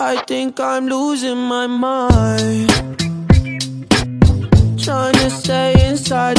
I think I'm losing my mind. Trying to stay inside